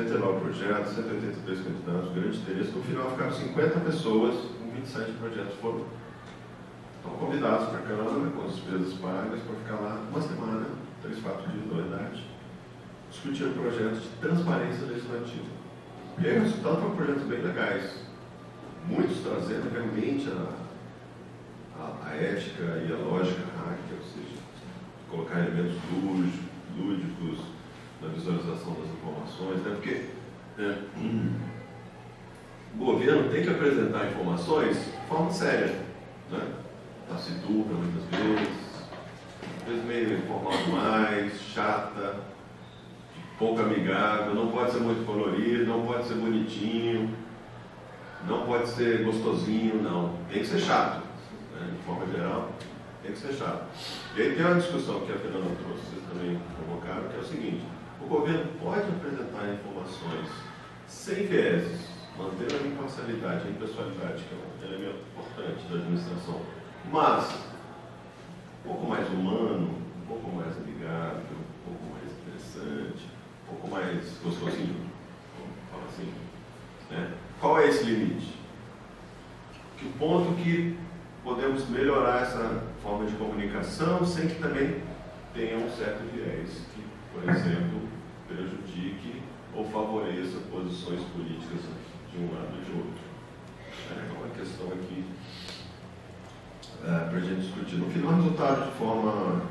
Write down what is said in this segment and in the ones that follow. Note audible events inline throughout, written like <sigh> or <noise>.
99 projetos, 183 candidatos, grande interesse. No final ficaram 50 pessoas, com 27 projetos foram estão convidados para Câmara, com as despesas pagas, para ficar lá uma semana, três, quatro dias, na verdade, discutindo projetos de transparência legislativa. E aí o resultado foram projetos bem legais, muitos trazendo realmente a, a, a ética e a lógica ou seja, colocar elementos lúdicos na visualização das informações, né? porque é, o governo tem que apresentar informações de forma séria, né? taciturna muitas vezes, às vezes meio informal demais, chata, pouco amigável, não pode ser muito colorido, não pode ser bonitinho, não pode ser gostosinho, não. Tem que ser chato, né? de forma geral, tem que ser chato. E aí tem uma discussão que a Fernanda trouxe, vocês também provocaram, que é o seguinte, o governo pode apresentar informações sem vieses, mantendo a imparcialidade, a impessoalidade, que é um elemento importante da administração, mas um pouco mais humano, um pouco mais amigável, um pouco mais interessante, um pouco mais gostosinho, vamos falar assim. Né? Qual é esse limite? Que o ponto que podemos melhorar essa forma de comunicação sem que também tenha um certo viés que, por exemplo, prejudique ou favoreça posições políticas de um lado ou de outro. É uma questão aqui é, para a gente discutir. No final, resultado de forma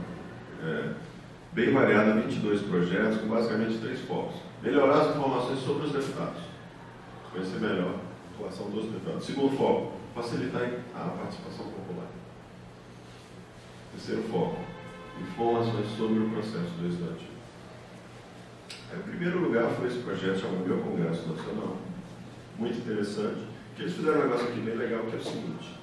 é, bem variada, 22 projetos, com basicamente três focos. Melhorar as informações sobre os deputados conhecer melhor a atuação dos deputados. Segundo foco, facilitar a participação popular. Terceiro foco, informações sobre o processo legislativo. Primeiro lugar foi esse projeto chamado Meu Congresso Nacional, muito interessante, que eles fizeram um negócio aqui bem legal, que é o seguinte.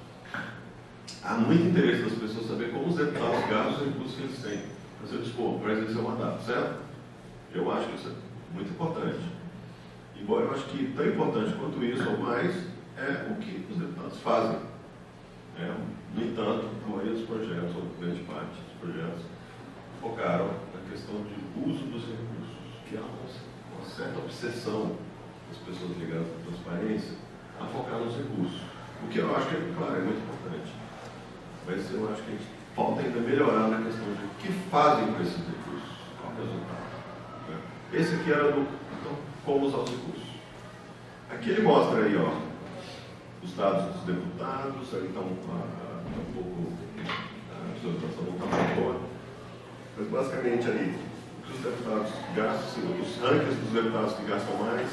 Há muito interesse das pessoas saber como os deputados gastam os recursos que eles têm para ser dispor, para exercer o mandato, certo? Eu acho que isso é muito importante. Embora eu acho que tão importante quanto isso ou mais é o que os deputados fazem. É, no entanto, a maioria dos projetos, ou grande parte dos projetos, focaram na questão de uso dos recursos, que há uma certa obsessão das pessoas ligadas à transparência a focar nos recursos. O que eu acho que, é, claro, é muito importante. Mas eu acho que a gente falta ainda melhorar na questão de o que fazem com esses recursos, qual é o resultado. Esse aqui era do como usar os recursos. Aqui ele mostra aí, ó, os dados dos deputados, aí está um, tá um pouco, a visualização não está muito boa, mas basicamente aí, os deputados gastam, os rankings dos deputados que gastam mais,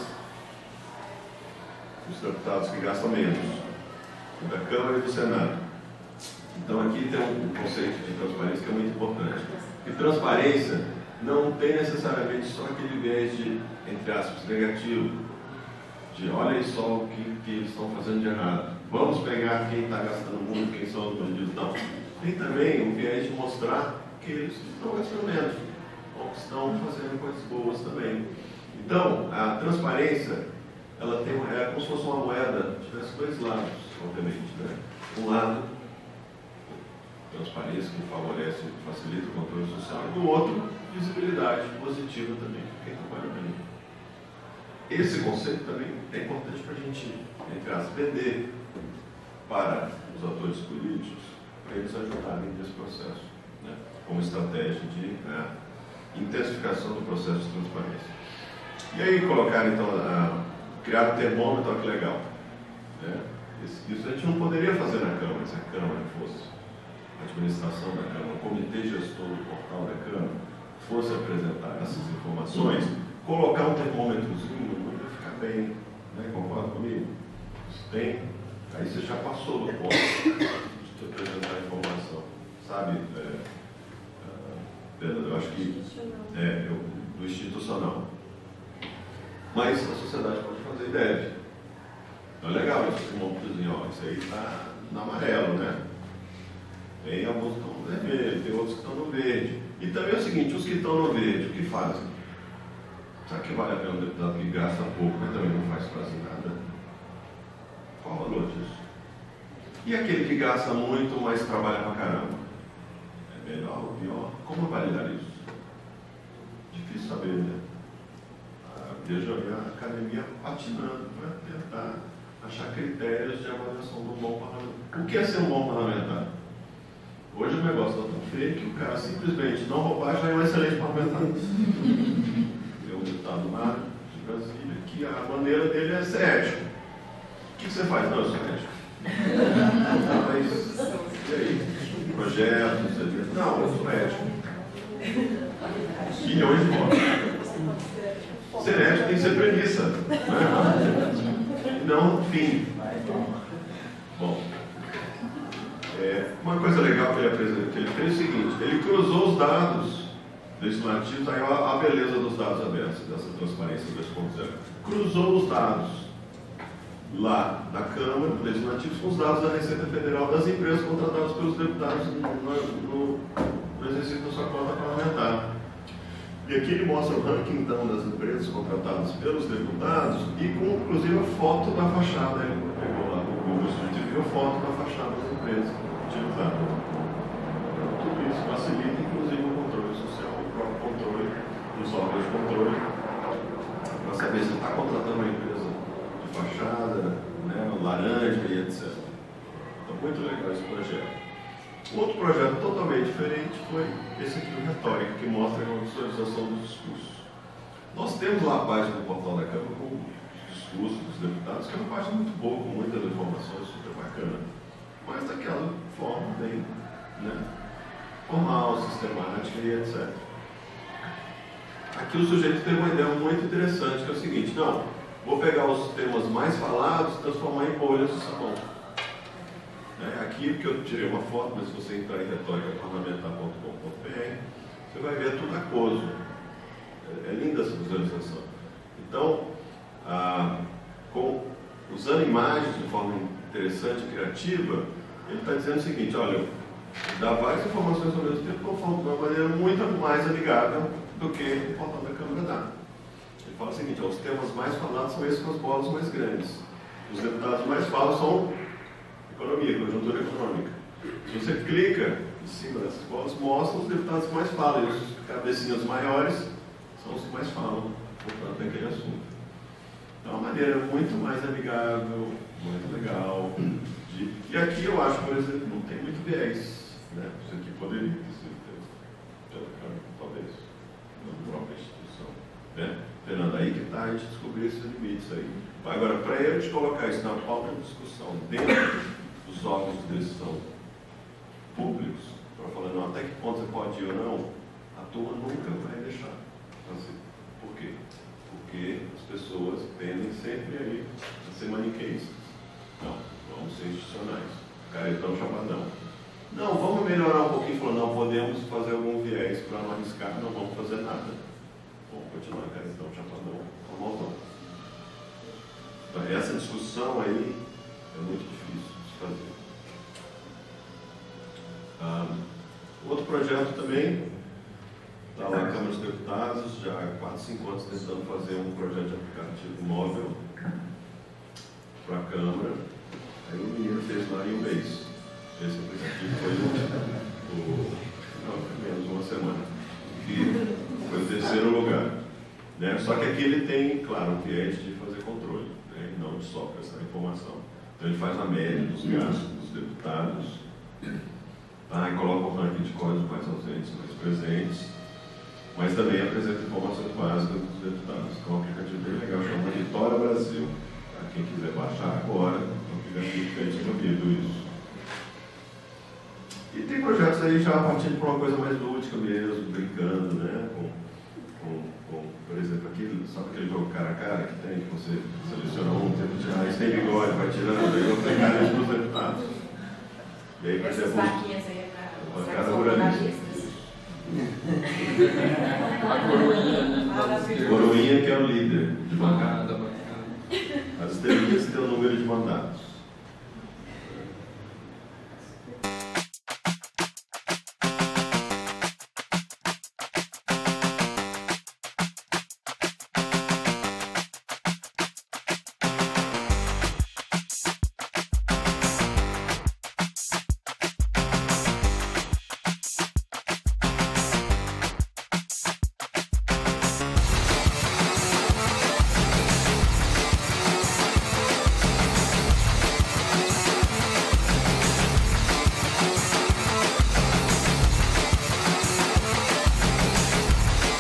os deputados que gastam menos, da Câmara e do Senado. Então aqui tem um conceito de transparência que é muito importante. E transparência não tem necessariamente só aquele viés de, entre aspas, negativo, de olha só o que, que eles estão fazendo de errado. Vamos pegar quem está gastando muito, quem são os bandidos. Não. Tem também o viés de mostrar que eles estão gastando menos, estão fazendo coisas boas também. Então, a transparência, ela tem, é como se fosse uma moeda, tivesse dois lados, obviamente. Né? Um lado, transparência que favorece, facilita o controle social, e do outro, visibilidade positiva também quem trabalha bem. Esse conceito também é importante para a gente, entre as vender para os atores políticos, para eles ajudarem nesse processo, né? como estratégia de né, intensificação do processo de transparência. E aí colocar então, a, criar um termômetro, olha que legal. Né? Isso a gente não poderia fazer na Câmara, se a Câmara fosse a administração da Câmara, o comitê gestor do portal da Câmara, fosse apresentar essas informações, colocar um termômetrozinho não ia ficar bem. Né? Concorda comigo? Isso tem. Aí você já passou do ponto de apresentar a informação. Sabe, é, eu acho que é, eu, do institucional. Mas a sociedade pode fazer e deve. Então é legal esse termômetrozinho, ó, isso aí está no amarelo, né? Tem alguns que estão no vermelho, tem outros que estão no verde. E também é o seguinte, os que estão no verde, o que fazem? Será que vale a pena um deputado que gasta pouco, mas também não faz quase nada? Qual o valor disso? E aquele que gasta muito, mas trabalha pra caramba? melhor ou pior, como validar isso? Difícil saber, né? Ah, a minha a academia patinando para né? tentar achar critérios de avaliação do bom parlamentar. O que é ser um bom parlamentar? Hoje o negócio está tão feio que o cara simplesmente não roubar já é um excelente parlamentar. Tem um deputado lá de Brasília que a bandeira dele é ser ético. O que, que você faz? Não, eu sou ético. <laughs> Mas, e aí? Projetos, não, eu sou ético. Milhões de votos. Ser ético tem que ser premissa. Né? Não fim. Bom. É, uma coisa legal que ele apresentou, ele fez é o seguinte, ele cruzou os dados legislativos, aí a, beleza dos dados abertos, dessa transparência 2.0. Cruzou os dados lá da Câmara Legislativa com os dados da Receita Federal das empresas contratadas pelos deputados no, no, exercício da sua cota parlamentar. E aqui ele mostra o ranking então das empresas contratadas pelos deputados e com inclusive a foto da fachada. Ele pegou lá no Google Street View a foto da fachada das empresas utilizada. Então, tudo isso facilita, inclusive, o controle social, o próprio controle dos órgãos de controle, para saber se está contratando uma empresa de fachada, né, laranja e etc. Então, muito legal esse projeto. Outro projeto totalmente diferente foi esse aqui, o Retórica, que mostra a visualização dos discursos. Nós temos lá a página do portal da Câmara com os discursos dos deputados, que é uma página muito boa, com muitas informações super bacana mas daquela forma bem né, formal, sistemática e etc. Aqui o sujeito teve uma ideia muito interessante, que é o seguinte, não, vou pegar os temas mais falados e transformar em bolhas de sabão. É, aqui que eu tirei uma foto, mas se você entrar em retóricaparlamentar.com.br, você vai ver tudo aquoso. É, é linda essa visualização. Então, ah, com, usando imagens de forma interessante, criativa, ele está dizendo o seguinte, olha, dá várias informações ao mesmo tempo de uma maneira muito mais amigável do que o portal da Câmara dá. Ele fala o seguinte, ó, os temas mais falados são esses com as bolas mais grandes. Os deputados mais falam são economia, conjuntura econômica. Se você clica em cima dessas bolas, mostra os deputados que mais falam. E os cabecinhas maiores são os que mais falam, portanto, daquele assunto. Então, é uma maneira muito mais amigável, muito legal. De, e aqui eu acho, por exemplo, não tem muito viés. Né? Isso aqui poderia ter sido pela Câmara, talvez, na própria instituição. Né? Fernando, aí que está a gente descobrir esses limites aí. Agora, para eu te colocar isso na pauta de discussão dentro dos órgãos de decisão públicos, para falar, não, até que ponto você pode ir ou não, a turma nunca vai deixar. Assim, por quê? Porque as pessoas tendem sempre aí a ser maniqueístas. Não, vamos ser institucionais. Caretão chapadão. Não, vamos melhorar um pouquinho. Falou, não, podemos fazer algum viés para não arriscar, não vamos fazer nada. Vamos continuar caretão chapadão. Então, essa discussão aí é muito difícil de fazer. Ah, outro projeto também, está lá na Câmara dos Deputados, já há 4, 5 anos tentando fazer um projeto de aplicativo móvel para a Câmara. Aí o menino fez lá em um mês. Esse aplicativo foi o, o não, menos uma semana. Que foi o terceiro lugar. Né? Só que aqui ele tem, claro, um cliente de fazer controle, né? e não só prestar informação. Então ele faz a média dos gastos dos deputados, tá? e coloca o ranking de códigos mais ausentes, mais presentes, mas também apresenta informações básicas dos deputados. Então é um aplicativo bem legal, chama Vitória Brasil. Para quem quiser baixar agora, o aplicativo que a gente isso. E tem projetos aí já partindo para uma coisa mais lúdica mesmo, brincando, né? Com, com, com, por exemplo, aquele, sabe aquele jogo cara cara que tem, que você seleciona um, tem que tirar, esse tem bigode, vai tirando, aí aplicar isso para os deputados. E aí, por exemplo, os cara ruralista. A coroinha? Coroinha que é o líder de bancada. As estrelinhas têm o número de mandatos.